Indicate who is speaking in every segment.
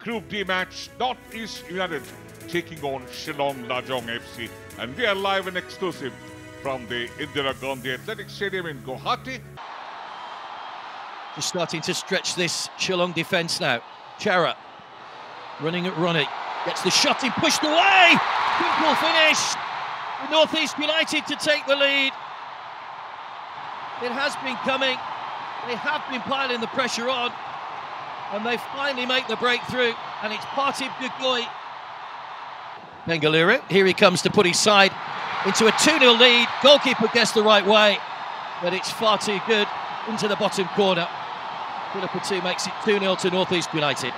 Speaker 1: Group D match, Northeast United taking on Shillong Lajong FC. And we are live and exclusive from the Indira Gandhi Athletic Stadium in Guwahati.
Speaker 2: Just starting to stretch this Shillong defence now. Chara running at Ronnie. Gets the shot in, pushed away. Simple finish. North East United to take the lead. It has been coming. They have been piling the pressure on. And they finally make the breakthrough. And it's Parthib Gogoi. Bengaluru, here he comes to put his side into a 2 0 lead. Goalkeeper gets the right way, but it's far too good into the bottom corner. Philippoteaux makes it 2 0 to North East United.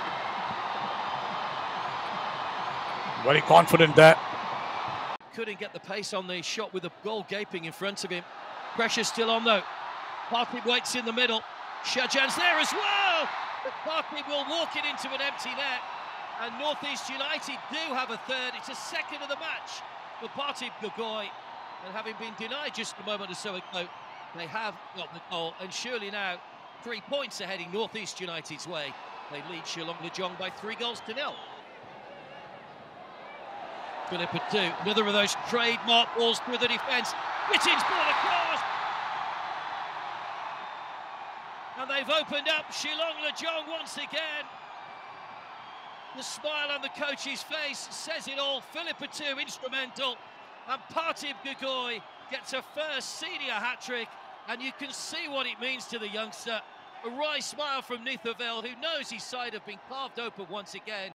Speaker 3: Very confident there.
Speaker 2: Couldn't get the pace on the shot with the goal gaping in front of him. Pressure still on though. Parthib waits in the middle. Shajan's there as well, but Parthib will walk it into an empty net. And Northeast United do have a third. It's a second of the match for Parthib Gogoi. And having been denied just a moment or so ago, they have got the goal. And surely now, three points are heading Northeast United's way. They lead Shillong Lajong by three goals to nil. Philippa two. Another of those trademark balls through the defence. Whitting's ball across. And they've opened up Shillong Lajong once again. The smile on the coach's face says it all. Philippoteaux instrumental. And Parthib Gogoi gets a first senior hat trick. And you can see what it means to the youngster. A wry smile from Nithavell, who knows his side have been carved open once again.